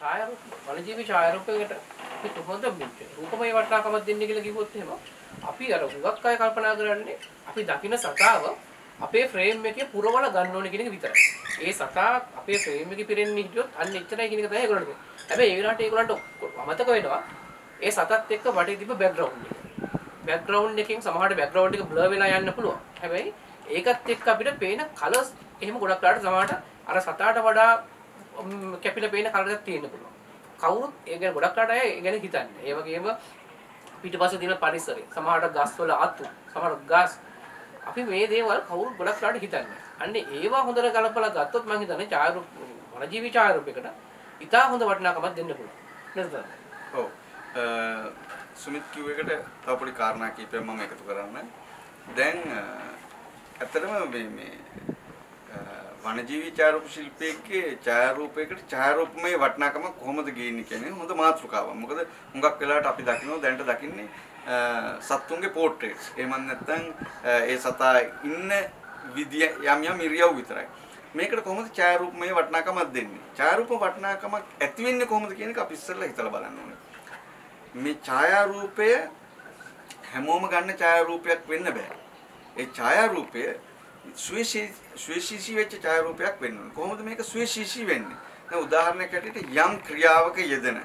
ඡායාරූප වනජීවි ඡායාරූපයකට අපි කොහොමද රූපමය වටිනාකමක් දෙන්නේ කියලා කිව්වොත් එහෙම අපි අර හුඟක් අය කල්පනා කරන්නේ අපි දකින සතාව අපේ ෆ්‍රේම් එකේ පුරවල ගන්න ඕනේ කියන එක විතරයි. ඒ සතා අපේ ෆ්‍රේම් එකේ පිරෙන්නේ හිටියොත් අන්න එච්චරයි කියන එක තමයි ඒගොල්ලන්ට. හැබැයි ඒ වෙලාවට ඒගොල්ලන්ට අමතක වෙනවා ඒ සතත් එක්ක වටේ තිබ්බ බෑග්ග්‍රවුන්ඩ් එක. බෑග්ග්‍රවුන්ඩ් එකෙන් සමහරට බෑග්ග්‍රවුන්ඩ් එක බ්ලර් වෙලා යන්න පුළුවන්. හැබැයි ඒකත් එක්ක අපිට පේන කලර්ස් එහෙම ගොඩක් වෙලාට සමහරට අර සතාට වඩා කැපිලා පේන කලර් එකක් තියෙන්න පුළුවන්. කවුරුත් ඒ ගැන ගොඩක් වෙලාට අය ඒ ගැන හිතන්නේ. ඒ වගේම පිටිපස්සේ තියෙන පරිසරය. සමහරට ගස් වල අතු, සමහරට ගස් අපි මේ දේවල් කවුරුත් ගොඩක් වෙලාට හිතන්නේ. අන්නේ ඒවා හොඳට ගලපලා ගත්තොත් මම හිතන්නේ ඡායාරූප වනජීවි ඡායාරූපයකට ඉතා හොඳ වටිනාකමක් දෙන්න පුළුවන්. නේද? ඔව්. සුමිත් කිව්ව එකට තව පොඩි කාරණා කීපයක් මම එකතු කරන්න. දැන් ඇත්තටම මේ මේ වනජීවී ඡායාරූප ශිල්පයේ ඡායාරූපයකට ඡායාරූපමය වටිනාකම කොහොමද ගේන්නේ කියන්නේ හොඳ මාතෘකාවක්. මොකද හුඟක් වෙලාවට අපි දකිනවා දැනට දකින්නේ සත්තුන්ගේ පෝට්‍රේට්ස්. එහෙම නැත්නම් ඒ සතා ඉන්න විදිය යම් යම් ඉරියව් විතරයි. මේකට කොහොමද ඡායාරූපමය වටිනාකමක් දෙන්නේ? ඡායාරූප වටිනාකමක් ඇති වෙන්නේ කොහොමද කියන එක අපි ඉස්සෙල්ලා හිතලා බලන්න ඕනේ. මේ ඡායාරූපය හැමෝම ගන්න ඡායාරූපයක් වෙන්න බෑ. ඒ ඡායාරූපය ස්වේශීසී වෙච්ච ඡායාරූපයක් වෙන්න ඕනේ. කොහොමද මේක ස්වේශීසී වෙන්නේ? දැන් උදාහරණයක් ඇටියට යම් ක්‍රියාවක යෙදෙන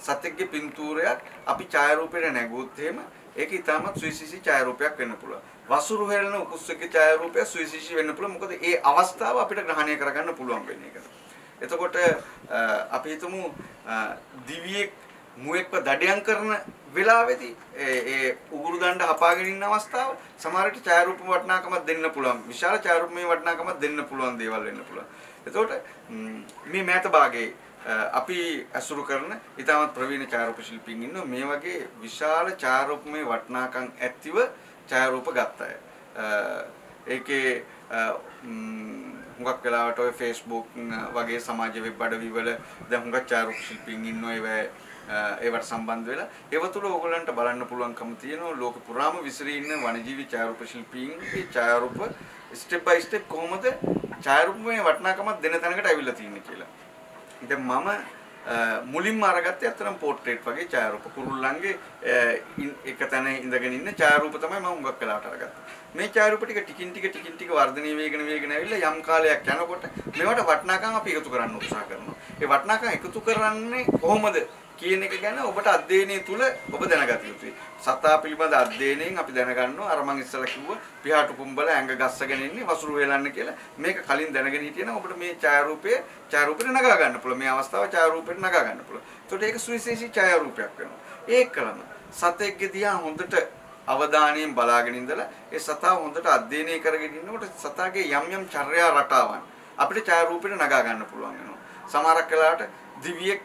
සත්‍යයේ පින්තූරයක් අපි ඡායාරූපයට නැගුවොත් එහෙම ඒක ඊටමත් ස්වේශීසී ඡායාරූපයක් වෙන්න පුළුවන්. වසුරු හෙළන උකුස්සක ඡායාරූපය ස්වේශීසී වෙන්න පුළුවන්. මොකද ඒ අවස්ථාව අපිට ග්‍රහණය කරගන්න පුළුවන් වෙන එක. එතකොට අපි හිතමු දිවියෙක් මුවෙක්ව දඩයන් කරන වෙලාවේදී ඒ ඒ උගුරු දණ්ඩ හපාගෙන ඉන්න අවස්ථාව සමහරට ඡායාරූප වටිනාකමක් දෙන්න පුළුවන්. විශාල ඡායාරූපමය වටිනාකමක් දෙන්න පුළුවන් දේවල් වෙන්න පුළුවන්. එතකොට මේ මෑත භාගයේ අපි අසුරු කරන ඊටමත් ප්‍රවීණ ඡායාරූප ශිල්පීන් ඉන්නවා මේ වගේ විශාල ඡායාරූපමය වටිනාකම් ඇතිව ඡායාරූප ගත්ත අය. ඒකේ හුඟක් වෙලාවට ඔය Facebook වගේ සමාජ වෙබ් අඩවි වල දැන් හුඟක් ඡායාරූප ශිල්පීන් ඉන්නවා ඒවා ඒවට සම්බන්ධ වෙලා ඒව තුළ ඕගොල්ලන්ට බලන්න පුළුවන්කම තියෙනවා ලෝක පුරාම විසිරී ඉන්න වනජීවි ඡායාරූප ශිල්පීන්ගේ ඡායාරූප ස්ටෙප් බයි ස්ටෙප් කොහොමද ඡායාරූපමය වටිනාකමක් දෙන තැනකට ඇවිල්ලා තියෙන්නේ කියලා. දැන් මම මුලින්ම අරගත්තේ අතරම පෝට්‍රේට් වගේ ඡායාරූප කුරුල්ලන්ගේ එක තැන ඉඳගෙන ඉන්න ඡායාරූප තමයි මම හුඟක් වෙලාවට අරගත්තේ. මේ ඡායාරූප ටික ටිකින් ටික ටිකින් ටික වර්ධනය වෙගෙන වෙගෙන ඇවිල්ලා යම් කාලයක් යනකොට මේවට වටිනාකම් අපි එකතු කරන්න උත්සාහ කරනවා. ඒ වටිනාකම් එකතු කරන්නේ කොහොමද කියන එක ගැන ඔබට අධ්‍යයනය තුල ඔබ දැනගත යුතුයි. සතා පිළිබඳ අධ්‍යයනයෙන් අපි දැනගන්නවා අර මං ඉස්සලා කිව්ව පියාටු කුඹල ඇඟ ගස්සගෙන ඉන්නේ වසුරු වේලන්න කියලා. මේක කලින් දැනගෙන හිටියනම් ඔබට මේ ඡායාරූපය ඡායාරූපෙට නගා ගන්න පුළුවන්. මේ අවස්ථාව ඡායාරූපෙට නගා ගන්න පුළුවන්. ඒකට ඒක සුවිශේෂී ඡායාරූපයක් වෙනවා. ඒකලම සතෙක්ගේ දිහා හොඳට අවධානයෙන් බලාගෙන ඉඳලා ඒ සතා හොඳට අධ්‍යයනය කරගෙන ඉන්නකොට සතාගේ යම් යම් චර්යා රටාවන් අපිට ඡායාරූපෙට නගා ගන්න පුළුවන් වෙනවා. සමහරක් වෙලාවට දිවියෙක්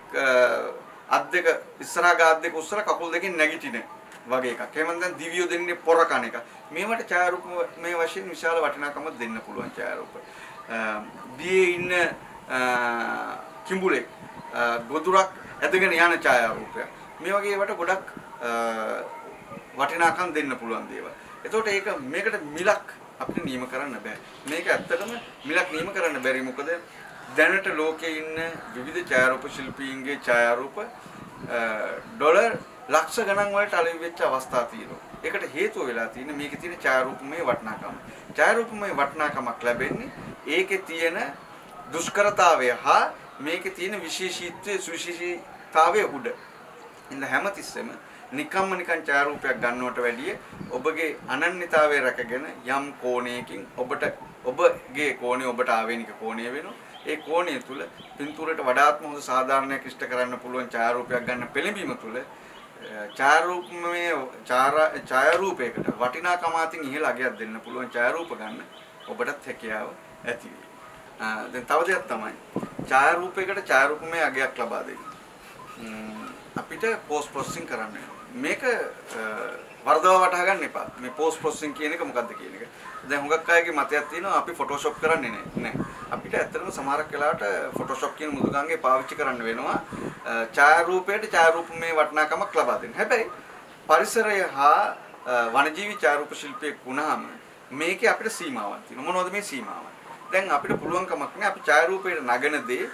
අත් දෙක ඉස්සරහා ගාත් දෙක උස්සලා කකුල් දෙකෙන් නැගිටින වගේ එකක්. එහෙම නැත්නම් දිවියෝ දෙන්නේ පොර කන එක. මේවට ඡායාරූප මේ වශයෙන් විශාල වටිනාකමක් දෙන්න පුළුවන් ඡායාරූප. දියේ ඉන්න කිඹුලෙක් ගොදුරක් ඇදගෙන යන ඡායාරූපයක්. මේ වගේ ඒවට ගොඩක් වටිනාකම් දෙන්න පුළුවන් දේවල්. එතකොට ඒක මේකට මිලක් අපිට නියම කරන්න බෑ. මේක ඇත්තටම මිලක් නියම කරන්න බැරි මොකද දැනට ලෝකේ ඉන්න විවිධ ඡායාරූප ශිල්පීන්ගේ ඡායාරූප ඩොලර් ලක්ෂ ගණන් වලට අලෙවි වෙච්ච අවස්ථා තියෙනවා. ඒකට හේතුව වෙලා තියෙන්නේ මේකේ තියෙන ඡායාරූපමය වටිනාකම. ඡායාරූපමය වටිනාකමක් ලැබෙන්නේ ඒකේ තියෙන දුෂ්කරතාවය හා මේකේ තියෙන විශේෂීත්වයේ සුවිශේෂීතාවය උඩ. ඉන්න හැමතිස්සෙම නිකම්ම නිකන් ඡායාරූපයක් ගන්නවට වැඩිය ඔබගේ අනන්‍යතාවය රැකගෙන යම් කෝණයකින් ඔබට ඔබගේ කෝණය ඔබට ආවේනික කෝණය වෙනවා. ඒ කෝණය තුල පින්තූරයට වඩාත්ම හොඳ සාධාරණයක් ඉෂ්ට කරන්න පුළුවන් ඡායාරූපයක් ගන්න පෙළඹීම තුල ඡායාරූපමය ඡායාරූපයකට වටිනාකම අතින් ඉහළ අගයක් දෙන්න පුළුවන් ඡායාරූප ගන්න ඔබටත් හැකියාව ඇති වෙයි. දැන් තව දෙයක් තමයි ඡායාරූපයකට ඡායාරූපමය අගයක් ලබා දෙන්න. අපිට පෝස්ට් ප්‍රොසෙසින් කරන්න වෙනවා. මේක වර්ධව වටහා ගන්න එපා. මේ පෝස්ට් ප්‍රොසෙසින් කියන එක මොකක්ද කියන එක. දැන් හුඟක් අයගේ මතයක් තියෙනවා අපි ෆොටෝෂොප් කරන්නේ නැහැ. නෑ. අපිට ඇත්තටම සමහරක් වෙලාවට ෆොටෝෂොප් කියන මුදුගාංගේ පාවිච්චි කරන්න වෙනවා. ඡායාරූපයට ඡායාරූපමේ වටිනාකමක් ලබා දෙන්න. හැබැයි පරිසරය හා වනජීවි ඡායාරූප ශිල්පයේ වුණාම මේකේ අපිට සීමාවක් තියෙනවා. මොනවද මේ සීමාවන්? දැන් අපිට පුළුවන් කමක් නැහැ අපි ඡායාරූපයට නගන දේ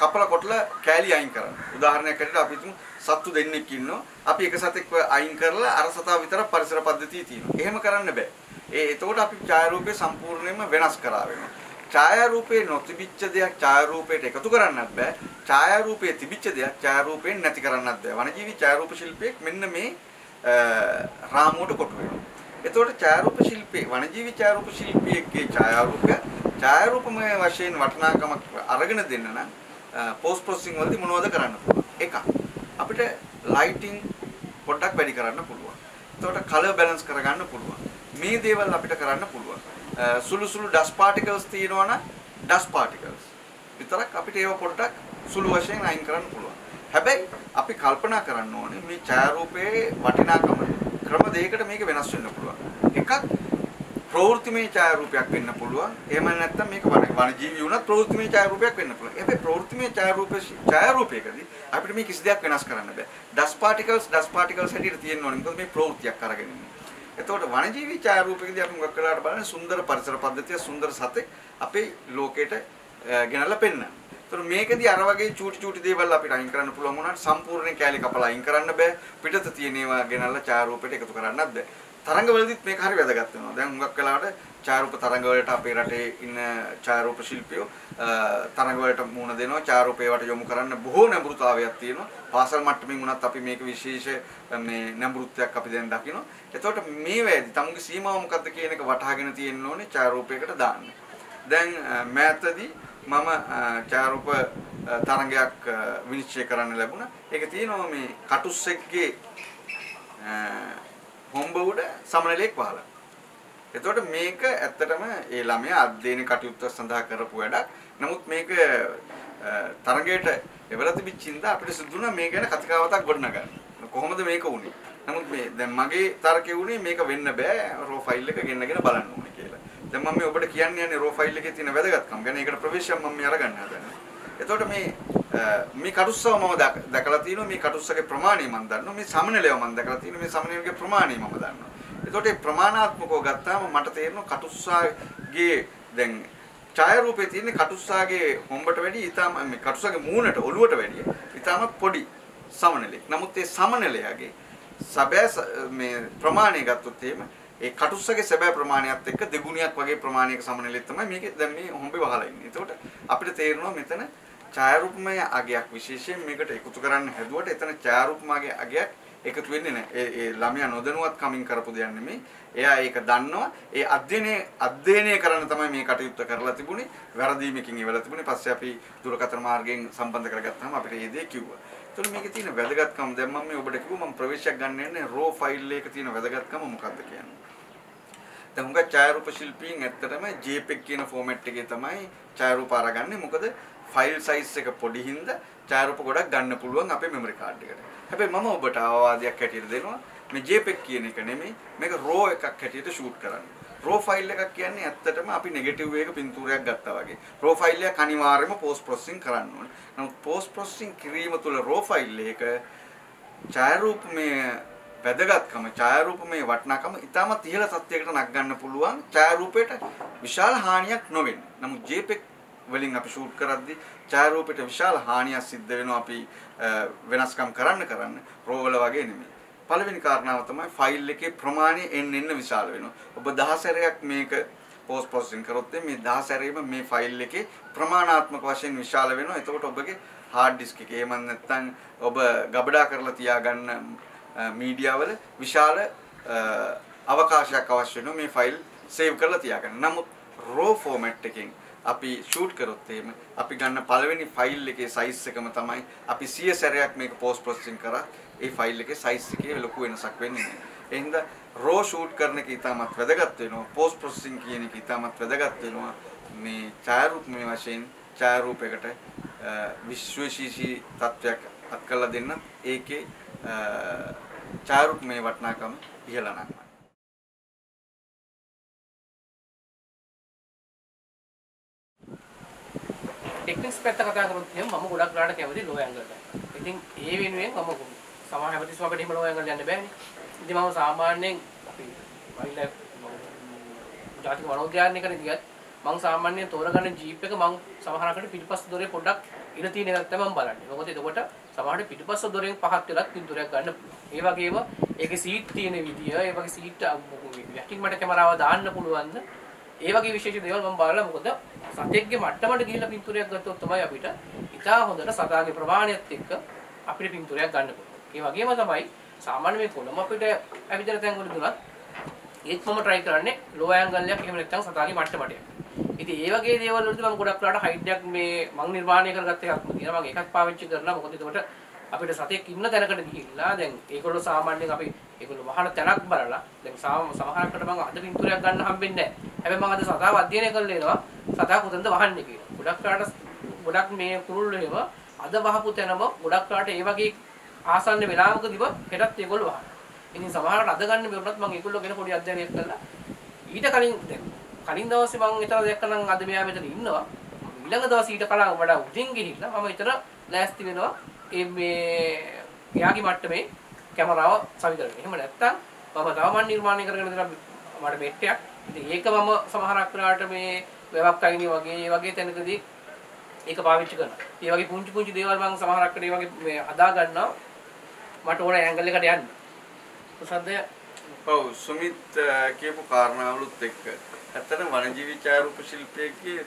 කපලා කොටලා කෑලි අයින් කරන්න. උදාහරණයක් ඇරෙට අපි හිතමු සත්තු දෙන්නෙක් ඉන්නවා. අපි එක සතෙක්ව අයින් කරලා අර සතා විතර පරිසර පද්ධතිය තියෙනවා. එහෙම කරන්න බෑ. ඒ එතකොට අපි ඡායාරූපේ සම්පූර්ණයෙන්ම වෙනස් කරා වෙනවා. ඡායාරූපේ නොතිබිච්ච දෙයක් ඡායාරූපයට එකතු කරන්නත් බෑ. ඡායාරූපේ තිබිච්ච දෙයක් ඡායාරූපයෙන් නැති කරන්නත් බෑ. වනජීවි ඡායාරූප ශිල්පියෙක් මෙන්න මේ රාමුවට කොටු වෙනවා. එතකොට ඡායාරූප ශිල්පී වනජීවි ඡායාරූප ශිල්පියෙක්ගේ ඡායාරූපය ඡායාරූපමය වශයෙන් වටිනාකමක් අරගෙන දෙන්න නම් පෝස්ට් ප්‍රොසෙසින් වලදී මොනවද කරන්න පුළුවන්? එකක් අපිට ලයිටිං පොඩ්ඩක් වැඩි කරන්න පුළුවන්. එතකොට කලර් බැලන්ස් කරගන්න පුළුවන්. මේ දේවල් අපිට කරන්න පුළුවන්. සුළු සුළු ඩස් පාටිකල්ස් තියෙනවා නම් ඩස් පාටිකල්ස් විතරක් අපිට ඒව පොඩ්ඩක් සුළු වශයෙන් අයින් කරන්න පුළුවන්. හැබැයි අපි කල්පනා කරන්න ඕනේ මේ ඡායාරූපයේ වටිනාකම ක්‍රම දෙකකට මේක වෙනස් වෙන්න පුළුවන්. එකක් ප්‍රවෘත්තිමය ඡායාරූපයක් වෙන්න පුළුවන්. එහෙම නැත්නම් මේක වනජීවී වුණත් ප්‍රවෘත්තිමය ඡායාරූපයක් වෙන්න පුළුවන්. හැබැයි ප්‍රවෘත්තිමය ඡායාරූප ඡායාරූපයකදී අපිට මේ කිසි දෙයක් වෙනස් කරන්න බෑ. ඩස් පාටිකල්ස් ඩස් පාටිකල්ස් හැටියට තියෙන්න ඕනේ. මොකද මේ ප්‍රවෘත්තියක් අරගෙන ඉන්නේ. එතකොට වනජීවී ඡායාරූපකදී අපි මොකක් කළාට බලන්නේ සුන්දර පරිසර පද්ධතිය සුන්දර සතෙක් අපේ ලෝකෙට ගෙනල්ලා පෙන්නන. එතකොට මේකදී අර වගේ චූටි චූටි දේවල් අපිට අයින් කරන්න පුළුවන් වුණාට සම්පූර්ණ කැලේ කපලා අයින් කරන්න බෑ. පිටත තියෙන ඒවා ගෙනල්ලා ඡායාරූපයට එකතු කරන්නත් බෑ. තරංගවලදීත් මේක හරි වැදගත් වෙනවා. දැන් හුඟක් වෙලාවට ඡායාරූප තරංග වලට අපේ රටේ ඉන්න ඡායාරූප ශිල්පියෝ තරංග වලට මුහුණ දෙනවා. ඡායාරූපේවට යොමු කරන්න බොහෝ නැඹුරුතාවයක් තියෙනවා. පාසල් මට්ටමින් වුණත් අපි මේක විශේෂ මේ නැඹුරුත්වයක් අපි දැන් දකිනවා. එතකොට මේ වෙද්දි තමුගේ සීමාව මොකද්ද කියන එක වටහාගෙන තියෙන්න ඕනේ ඡායාරූපයකට දාන්න. දැන් මෑතදී මම ඡායාරූප තරංගයක් විනිශ්චය කරන්න ලැබුණා. ඒක තියෙනවා මේ කටුස්සෙක්ගේ හොම්බ උඩ සමනලයක් වහලා. එතකොට මේක ඇත්තටම ඒ ළමයා අධ්‍යයන කටයුත්ත සඳහා කරපු වැඩක්. නමුත් මේක තරගයට එවලා තිබිච්ච ඉඳා අපිට සිදුුණා මේ ගැන කතිකාවතක් ගොඩනගන්න. කොහොමද මේක වුනේ? නමුත් මේ දැන් මගේ තර්කය වුණේ මේක වෙන්න බෑ රෝ ෆයිල් එක ගෙන්නගෙන බලන්න ඕනේ කියලා. දැන් මම මේ ඔබට කියන්න යන්නේ රෝ ෆයිල් එකේ තියෙන වැදගත්කම් ගැන. ඒකට ප්‍රවේශයක් මම මේ අරගන්න හදන්නේ. එතකොට මේ මේ කටුස්සව මම දැකලා තියෙනවා මේ කටුස්සගේ ප්‍රමාණය මම දන්නවා මේ සමනලයව මම දැකලා තියෙනවා මේ සමනලයේ ප්‍රමාණය මම දන්නවා. එතකොට මේ ප්‍රමාණාත්මකව ගත්තාම මට තේරෙනවා කටුස්සාගේ දැන් ඡායාරූපේ තියෙන කටුස්සාගේ හොම්බට වැඩිය ඊටම මේ කටුස්සාගේ මූණට ඔළුවට වැඩිය ඊටම පොඩි සමනලෙක්. නමුත් ඒ සමනලයාගේ සැබෑ මේ ප්‍රමාණය ගත්තොත් එහෙම ඒ කටුස්සගේ සැබෑ ප්‍රමාණයත් එක්ක දෙගුණයක් වගේ ප්‍රමාණයක සමනලෙක් තමයි මේකේ දැන් මේ හොම්බේ වහලා ඉන්නේ. එතකොට අපිට තේරෙනවා මෙතන ඡායාරූපමය අගයක් විශේෂයෙන් මේකට එකතු කරන්න හැදුවට එතන ඡායාරූපමගේ අගයක් එකතු වෙන්නේ නැහැ. ඒ ඒ ළමයා නොදැනුවත් කමින් කරපු දෙයක් නෙමෙයි. එයා ඒක දන්නවා. ඒ අධ්‍යයනය අධ්‍යයනය කරන්න තමයි මේ කටයුත්ත කරලා තිබුණේ. වැරදීමකින් ඉවරලා තිබුණේ. පස්සේ අපි දුරකථන මාර්ගයෙන් සම්බන්ධ කරගත්තාම අපිට මේ දේ කිව්වා. එතකොට මේකේ තියෙන වැදගත්කම දැන් මම මේ ඔබට කිව්වා මම ප්‍රවේශයක් ගන්න යන්නේ රෝ ෆයිල් එකක තියෙන වැදගත්කම මොකක්ද කියන්නේ. දැන් හුඟක් ඡායාරූප ශිල්පීන් ඇත්තටම JPEG කියන ෆෝමැට් එකේ තමයි ඡායාරූප අරගන්නේ. මොකද ෆයිල් සයිස් එක පොඩි හින්දා ඡායාරූප ගොඩක් ගන්න පුළුවන් අපේ මෙමරි කාඩ් එකට. හැබැයි මම ඔබට අවවාදයක් හැටියට දෙනවා මේ JPEG කියන එක නෙමෙයි මේක RAW එකක් හැටියට ෂූට් කරන්න. RAW ෆයිල් එකක් කියන්නේ ඇත්තටම අපි නෙගටිව් එක පින්තූරයක් ගත්තා වගේ. RAW ෆයිල් එක අනිවාර්යයෙන්ම පෝස්ට් ප්‍රොසෙසින් කරන්න ඕනේ. නමුත් පෝස්ට් ප්‍රොසෙසින් කිරීම තුළ RAW ෆයිල් එක ඡායාරූපමය වැදගත්කම ඡායාරූපමය වටිනාකම ඉතාමත් ඉහළ තත්යකට නක් ගන්න පුළුවන් ඡායාරූපයට විශාල හානියක් නොවෙන්නේ. නමුත් JPEG වලින් අපි ෂූට් කරද්දී ඡායාරූපයට විශාල හානියක් සිද්ධ වෙනවා අපි වෙනස්කම් කරන්න කරන්න රෝවල වගේ නෙමෙයි. පළවෙනි කාරණාව තමයි ෆයිල් එකේ ප්‍රමාණය එන්න එන්න විශාල වෙනවා. ඔබ 10 සැරයක් මේක පෝස්ට් ප්‍රොසෙසින් කරොත් මේ 10 සැරේම මේ ෆයිල් එකේ ප්‍රමාණාත්මක වශයෙන් විශාල වෙනවා. එතකොට ඔබගේ හાર્ඩ් ඩිස්ක් එකේ එහෙම නැත්නම් ඔබ ගබඩා කරලා තියාගන්න මීඩියා වල විශාල අවකාශයක් අවශ්‍ය වෙනවා මේ ෆයිල් සේව් කරලා තියාගන්න. නමුත් රෝ ෆෝමැට් එකෙන් අපි ෂූට් කරොත් එහෙම අපි ගන්න පළවෙනි ෆයිල් එකේ සයිස් එකම තමයි අපි 100 සැරයක් මේක පෝස්ට් ප්‍රොසෙසින් කරා ඒ ෆයිල් එකේ සයිස් එකේ ලොකු වෙනසක් වෙන්නේ නැහැ. ඒ හින්දා රෝ ෂූට් කරන එක ඉතාමත් වැදගත් වෙනවා. පෝස්ට් ප්‍රොසෙසින් කියන එක ඉතාමත් වැදගත් වෙනවා. මේ ඡායාරූප මේ වශයෙන් ඡායාරූපයකට විශ්වශීෂී තත්වයක් අත් කරලා දෙන්න ඒකේ ඡායාරූප මේ වටිනාකම ඉහළ නංවන. ටෙක්නික්ස් පැත්ත කතා කරොත් එහෙනම් මම ගොඩක් ලාට කැමති ලෝ ඇන්ගල් එක. ඉතින් ඒ වෙනුවෙන් මම සමහර හැමතිස්සම අපිට එහෙම ලෝ ඇන්ගල් යන්න බෑනේ. ඉතින් මම සාමාන්‍යයෙන් අපි වයිල්ඩ් ජාතික වනෝද්‍යානයකට ගියත් මම සාමාන්‍යයෙන් තෝරගන්න ජීප් එක මම සමහරකට පිටිපස්ස දොරේ පොඩ්ඩක් ඉර තියෙන එකක් තමයි මම බලන්නේ. මොකද එතකොට සමහරට පිටිපස්ස දොරෙන් පහත් වෙලත් පින්තූරයක් ගන්න පුළුවන්. ඒ වගේම ඒකේ සීට් තියෙන විදිය, ඒ වගේ සීට් වැකින් මට කැමරාව දාන්න පුළුවන්ද? ඒ වගේ විශේෂ දේවල් මම බලලා මොකද සතෙක්ගේ මට්ටමට ගිහිල්ලා පින්තූරයක් ගත්තොත් තමයි අපිට ඉතා හොඳට සතාගේ ප්‍රමාණයත් එක්ක අපිට පින්තූරයක් ගන්න පුළුවන්. ඒ වගේම තමයි සාමාන්‍ය මේ කොළම අපිට ඇවිදින තැන් වල දුනත් ඒත් මම try කරන්නේ low angle එකක් එහෙම නැත්නම් සතාගේ මට්ටමට යන්න. ඉතින් ඒ වගේ දේවල් වලදී මම ගොඩක් වෙලාවට height එකක් මේ මම නිර්මාණය කරගත්ත එකක් තියෙනවා. මම එකක් පාවිච්චි කරනවා. මොකද ඒකට අපිට සතෙක් ඉන්න තැනකට ගිහිල්ලා දැන් ඒගොල්ලෝ සාමාන්‍යයෙන් අපි ඒගොල්ලෝ වහන තැනක් බලලා දැන් සමහරකට මම අද පින්තූරයක් ගන්න හම්බෙන්නේ නැහැ. හැබැයි මම අද සතාව අධ්‍යයනය කරලා එනවා. සතා කොතනද වහන්නේ කියලා. ගොඩක් වෙලාවට ගොඩක් මේ කුරුල්ලෝ එහෙම අද වහපු තැනම ගොඩක් වෙලාවට ඒ වගේ ආසන්න වෙලාවකදීව හෙටත් ඒගොල්ලෝ වහනවා. ඉතින් සමහරකට අද ගන්න බැරුණත් මම ඒගොල්ලෝ ගැන පොඩි අධ්‍යයනයක් කළා. ඊට කලින් දැන් කලින් දවසේ මම ඊතර දැක්කනම් අද මෙයා මෙතන ඉන්නවා. ඊළඟ දවසේ ඊට කලින් වඩා උඩින් ගිහිල්ලා මම ඊතර ලෑස්ති වෙනවා. ඒ මේ එයාගේ මට්ටමේ කැමරාව සවිකරගෙන. එහෙම නැත්තම් මම තව මන් නිර්මාණය කරගෙන දෙනවා මට මෙට්ටයක්. ඉතින් ඒක මම සමහරක් වෙලාවට මේ වෙබ් අයිනි වගේ ඒ වගේ තැනකදී ඒක පාවිච්චි කරනවා. ඒ වගේ පුංචි පුංචි දේවල් මම සමහරක් වෙලාවට ඒ වගේ මේ හදා ගන්නවා. මට ඕන ඇන්ගල් එකට යන්න. සද්දය ඔව් සුමිත් අ, කියපු කාරණාවලුත් එක්ක ඇත්තටම වනජීවි ඡායාරූප ශිල්පයේ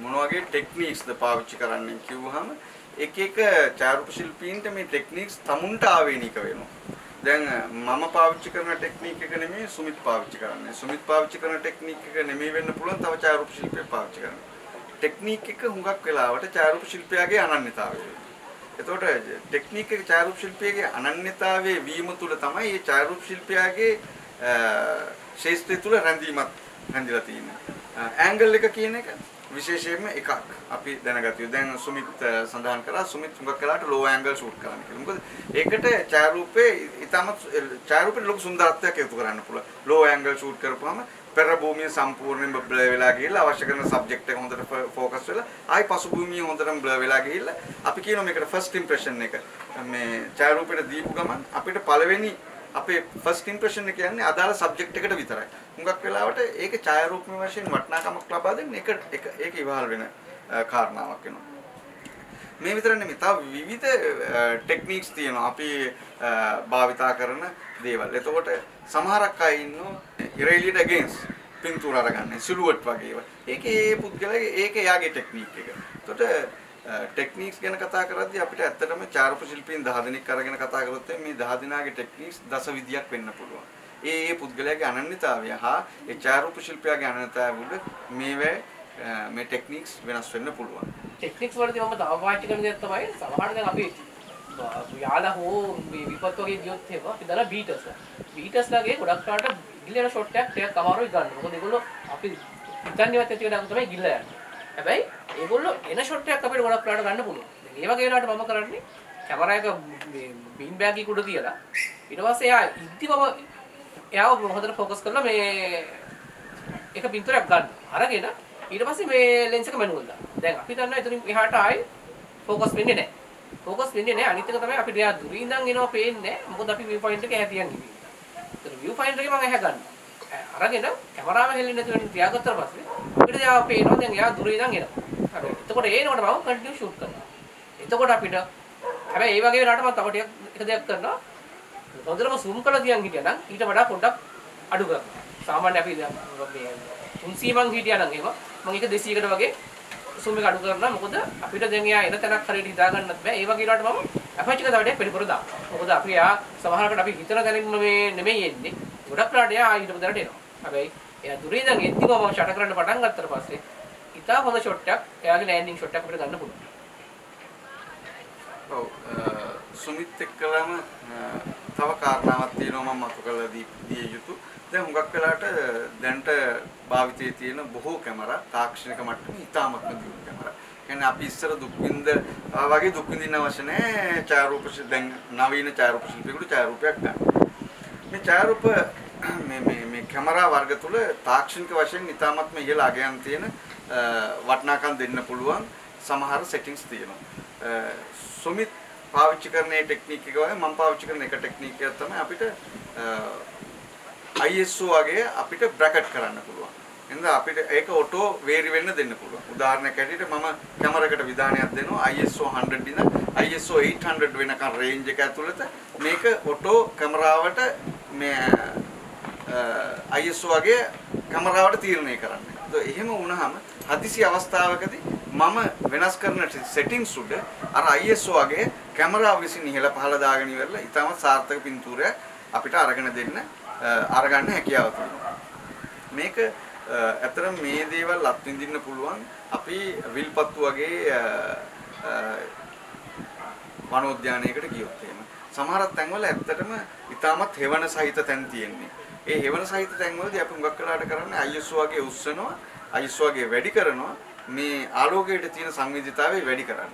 මොන වගේ ටෙක්නික්ස්ද පාවිච්චි කරන්නේ කිව්වහම එක එක ඡායාරූප ශිල්පීන්ට මේ ටෙක්නික්ස් තමුන්ට ආවේනික වෙනවා. දැන් අ, මම පාවිච්චි කරන ටෙක්නික් එක නෙමෙයි සුමිත් පාවිච්චි කරන්නේ. සුමිත් පාවිච්චි කරන ටෙක්නික් එක නෙමෙයි වෙන්න පුළුවන් තව ඡායාරූප ශිල්පියෙක් පාවිච්චි කරන්නේ. ටෙක්නික් එක හුඟක් වෙලාවට ඡායාරූප ශිල්පියාගේ අනන්‍යතාවය වෙනවා. එතකොට ටෙක්නික් එක ඡායාරූප ශිල්පියගේ අනන්‍යතාවයේ වීම තුල තමයි මේ ඡායාරූප ශිල්පියාගේ ශේෂ්ත්‍රය තුල රැඳීමක් රැඳිලා තියෙන්නේ. ඇන්ගල් එක කියන එක විශේෂයෙන්ම එකක් අපි දැනගත යුතු. දැන් සුමිත් අ, සඳහන් කරා සුමිත් හුඟක් වෙලාවට ලෝ ඇන්ගල් ෂූට් කරන්න කියලා. මොකද ඒකට ඡායාරූපේ ඊටමත් ඡායාරූපේ ලොකු සුන්දරත්වයක් එකතු කරන්න පුළුවන්. ලෝ ඇන්ගල් ෂූට් කරපුවාම පෙර භූමිය සම්පූර්ණයෙන්ම බ්ලර් වෙලා ගිහිල්ලා අවශ්‍ය කරන සබ්ජෙක්ට් එක හොඳට ફોකස් වෙලා ආයි පසු භූමිය හොඳටම බ්ලර් වෙලා ගිහිල්ලා අපි කියනවා මේකට ෆස්ට් ඉම්ප්‍රෙෂන් එක මේ ඡායාරූපෙට දීපු ගමන් අපිට පළවෙනි අපේ ෆස්ට් ඉම්ප්‍රෙෂන් එක කියන්නේ අදාළ සබ්ජෙක්ට් එකට විතරයි. හුඟක් වෙලාවට ඒක ඡායාරූපමය වශයෙන් වටිනාකමක් ලබා දෙන්න ඒක ඒක ඒක ඉවහල් වෙන අ, කාරණාවක් වෙනවා. මේ විතර නෙමෙයි තව විවිධ ටෙක්නික්ස් තියෙනවා අපි අ, භාවිතා කරන දේවල්. එතකොට සමහරක් අය ඉන්නවා ඉරේලියට අගේන්ස් පින්තූර අරගන්නේ සිලුවට් වගේ ඒවා. ඒකේ ඒ පුද්ගලයාගේ ඒක එයාගේ ටෙක්නික් එක. එතකොට ටෙක්නික්ස් ගැන කතා කරද්දී අපිට ඇත්තටම චාරුප ශිල්පීන් 10 දෙනෙක් අරගෙන කතා කරොත් මේ 10 දෙනාගේ ටෙක්නික්ස් දස විදියක් වෙන්න පුළුවන්. ඒ ඒ පුද්ගලයාගේ අනන්‍යතාවය හා ඒ චාරුප ශිල්පියාගේ අනන්‍යතාවය උඩ මේවේ අ, මේ ටෙක්නික්ස් වෙනස් වෙන්න පුළුවන්. ටෙක්නික්ස් වලදී මම තව පාවිච්චි කරන දේ තමයි සමහර දැන් අපි යාලා හෝ මේ විපත් වගේ ගියොත් එහෙම අපි දාලා බීටර්ස්. බීටර්ස් ලාගේ ගොඩක් කාට ගිල්ලන ෂොට් එකක් ටිකක් අමාරුයි ගන්න. මොකද ඒගොල්ලෝ අපි හිතන්නේවත් ඇති වෙලාවක තමයි ගිල්ල යන්නේ. හැබැයි ඒගොල්ලෝ එන ෂොට් එකක් අපිට ගොඩක් වෙලාවට ගන්න පුළුවන්. දැන් ඒ වගේ වෙලාවට මම කරන්නේ කැමරා එක මේ බීන් බෑග් එක උඩ තියලා ඊට පස්සේ එයා ඉද්දි මම එයාව හොඳට ફોකස් කරලා මේ එක පින්තූරයක් ගන්න. අරගෙන ඊට පස්සේ මේ ලෙන්ස් එක මැනුවල් දාන්න. දැන් අපි දන්නවා එතනින් එහාට ආයි ફોකස් වෙන්නේ නැහැ. ફોකස් වෙන්නේ නැහැ. අනිත් එක තමයි අපිට එයා දුරින් ඉඳන් එනවා පේන්නේ නැහැ. මොකද අපි view point එකේ හැටියෙන් ඉන්නේ. ඒතර view finder එකේ මම ඇහැ ගන්නවා. අරගෙන කැමරාව හෙල්ලෙන්නේ නැතුව ඉතින් තියාගත්තට පස්සේ අපිට එයා පේනවා දැන් එයා දුරින් ඉඳන් එනවා. හරි. එතකොට ඒනකොට මම කන්ටිනියු ෂූට් කරනවා. එතකොට අපිට හැබැයි ඒ වගේ වෙලාවට මම තව ටිකක් එක දෙයක් කරනවා. හොඳටම zoom කරලා තියන් හිටියා නම් ඊට වඩා පොඩ්ඩක් අඩු කරනවා. සාමාන්‍ය අපි දැන් මේ 300 මං හිටියා නම් එහෙම මම ඒක 200කට වගේ zoom එක අඩු කරනවා. මොකද අපිට දැන් එයා එන තැනක් හරියට හිතා ගන්නත් බෑ. ඒ වගේ වෙලාවට මම අපච්චික තව ටිකක් පිළිපොර දානවා. මොකද අපි එයා සමහරකට අපි හිතන තැනින්ම මේ නෙමෙයි එන්නේ. ගොඩක් වෙලාවට එයා ඊට පොදරට එනවා. හැබැයි එයා දුරේ ඉඳන් එද්දිම මම ෂට කරන්න පටන් ගත්තට පස්සේ ඉතා හොඳ ෂොට් එකක් එයාගේ ලෑන්ඩින් ෂොට් එකක් අපිට ගන්න පුළුවන්. ඔව් අ, සුමිත් එක්කලම අ, තව කාරණාවක් තියෙනවා මම මතු කරලා දී දිය යුතු. දැන් හුඟක් වෙලාට දැන්ට භාවිතයේ තියෙන බොහෝ කැමරා තාක්ෂණික මට්ටමේ ඉතාමත්ම දියුණු කැමරා. කියන්නේ අපි ඉස්සර දුක් විඳ ආ වගේ දුක් විඳින්න අවශ්‍ය නැහැ ඡායාරූප ශිල්ප දැන් නවීන ඡායාරූප ශිල්පියෙකුට ඡායාරූපයක් ගන්න. මේ ඡායාරූප මේ මේ මේ කැමරා වර්ග තුල තාක්ෂණික වශයෙන් ඉතාමත්ම ඉහළ අගයන් තියෙන අ, වටිනාකම් දෙන්න පුළුවන් සමහර සෙටින්ග්ස් තියෙනවා. අ, සුමිත් පාවිච්චි කරන මේ ටෙක්නික් එක වගේ මම පාවිච්චි කරන එක ටෙක්නික් එකක් තමයි අපිට අ, ISO වගේ අපිට බ්‍රැකට් කරන්න පුළුවන්. එහෙනම් අපිට ඒක ඔටෝ වේරි වෙන්න දෙන්න පුළුවන්. උදාහරණයක් ඇටියට මම කැමරකට විධානයක් දෙනවා ISO 100 ඉඳන් ISO 800 වෙනකන් රේන්ජ් එක ඇතුළත මේක ඔටෝ කැමරාවට මේ අ, ISO වගේ කැමරාවට තීරණය කරන්න. ඒත් එහෙම වුණාම හදිසි අවස්ථාවකදී මම වෙනස් කරන සෙටින්ග්ස් උඩ අර ISO වගේ කැමරාව විසින් ඉහළ පහළ දාගෙන ඉවරලා ඊටම සාර්ථක පින්තූරයක් අපිට අරගෙන දෙන්න අ, අරගන්න හැකියාව තියෙනවා. මේක අ, ඇත්තටම මේ දේවල් අත්විඳින්න පුළුවන් අපි විල්පත්තු වගේ අ, අ, වනෝද්‍යානයකට ගියොත් එහෙම. සමහරක් තැන්වල ඇත්තටම ඊටමත් හෙවණ සහිත තැන් තියෙන්නේ. ඒ හෙවණ සහිත තැන්වලදී අපි හුඟක් වෙලාට කරන්නේ ISO වගේ උස්සනවා, ISO වගේ වැඩි කරනවා මේ ආලෝකයට තියෙන සංවේදීතාවය වැඩි කරන්න.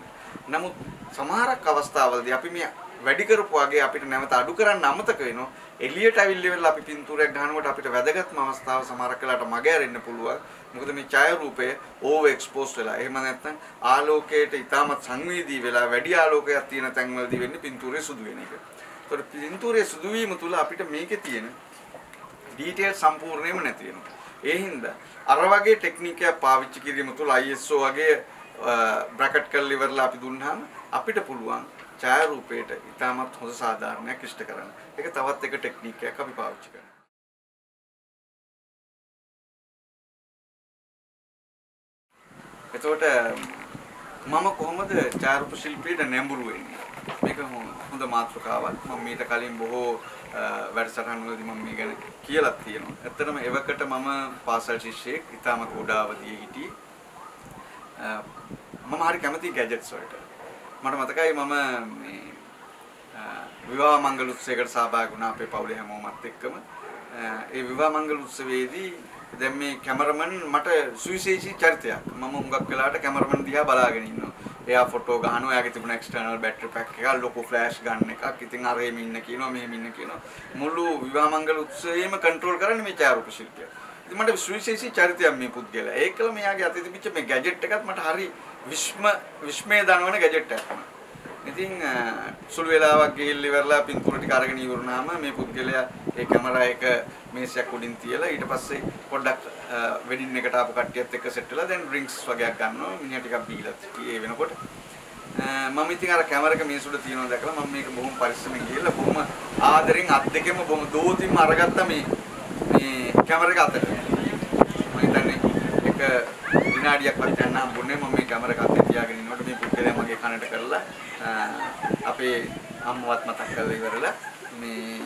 නමුත් සමහරක් අවස්ථාවලදී අපි මේ වැඩි කරපු වගේ අපිට නැවත අඩු කරන්න අමතක වෙනවා. එළියට අවිල්ල අපි පින්තූරයක් ගන්නකොට අපිට වැදගත්ම අවස්ථාව සමහරක් වෙලාට මග ඇරෙන්න පුළුවන්. මොකද මේ ඡායාරූපය ඕවර් එක්ස්පෝස් වෙලා. එහෙම නැත්නම් ආලෝකයට ඉතාමත් සංවේදී වෙලා වැඩි ආලෝකයක් තියෙන තැන්වලදී වෙන්නේ පින්තූරේ සුදු වෙන එක. ඒතකොට පින්තූරේ සුදු වීම තුල අපිට මේකේ තියෙන ඩීටේල් සම්පූර්ණයෙන්ම නැති වෙනවා. ඒ හින්දා අර වගේ ටෙක්නික් එකක් පාවිච්චි කිරීම තුළ ISO වගේ බ්‍රැකට් කරලා ඉවරලා අපි දුන්නාම අපිට පුළුවන් ඡායාරූපයට ඉතාමත් හොඳ සාධාරණයක් ඉෂ්ට කරන්න. ඒක තවත් එක ටෙක්නික් එකක් අපි පාවිච්චි කරනවා. එතකොට මම කොහොමද ඡායාරූප ශිල්පීට නැඹුරු වෙන්නේ? මේක හො- හොඳ මාතෘකාවක්. මම මීට කලින් බොහෝ අ, වැඩසටහන් වලදී මම මේ ගැන කියලා තියෙනවා. ඇත්තටම එවකට මම පාසල් ශිෂ්‍යයෙක් ඊටම කුඩාවදී හිටියේ. අ, මම හරි කැමති ගැජට්ස් වලට. මට මතකයි මම මේ අ, විවාහ මංගල උත්සවයකට සහභාගී වුණා අපේ පවුලේ හැමෝමත් එක්කම. අ, ඒ විවාහ මංගල උත්සවයේදී දැන් මේ කැමරමන් මට සුවිශේෂී චරිතයක්. මම හුඟක් වෙලාවට කැමරමන් දිහා බලාගෙන ඉන්නවා. එයා ෆොටෝ ගහනවා. එයාගේ තිබුණ එක්ස්ටර්නල් බැටරි පැක් එකක්, ලොකු ෆ්ලෑෂ් ගන්න එකක්. ඉතින් අර එහෙම ඉන්න කියනවා, මෙහෙම ඉන්න කියනවා. මුළු විවාහ මංගල උත්සවයේම කන්ට්‍රෝල් කරන්නේ මේ ඡායාරූප ශිල්පියා. ඉතින් මට සුවිශේෂී චරිතයක් මේ පුද්ගලයා. ඒකල මෙයාගේ අතේ තිබිච්ච මේ ගැජට් එකත් මට හරි විශ්ම විශ්මය දනවන ගැජට් එකක්. ඉතින් අ, සුළු වෙලාවක් ගිහිල්ලා ඉවරලා පින්තූර ටික අරගෙන ඉවරුනාම මේ පුද්ගලයා ඒ කැමරා එක මේසයක් උඩින් තියලා ඊට පස්සේ පොඩ්ඩක් වෙඩින් එකට ආපු කට්ටියත් එක්ක සෙට් වෙලා දැන් ඩ්‍රින්ක්ස් වගේක් ගන්නවා. මිනිහා ටිකක් බීලා ඒ වෙනකොට. අ, මම ඉතින් අර කැමරක මේස උඩ තියෙනවා දැකලා මම මේක බොහොම පරිස්සමෙන් ගිහලා බොහොම ආදරෙන් අත් දෙකෙම බොහොම දෝතින්ම අරගත්තා මේ මේ කැමරක අතට. මම හිතන්නේ එක විනාඩියක්වත් යන්න හම්බුනේ මම මේ කැමරක අතේ තියාගෙන ඉන්නකොට මේ පුද්ගලයා මගේ කනට කරලා අ, අපේ අම්මවත් මතක් කරලා ඉවරලා මේ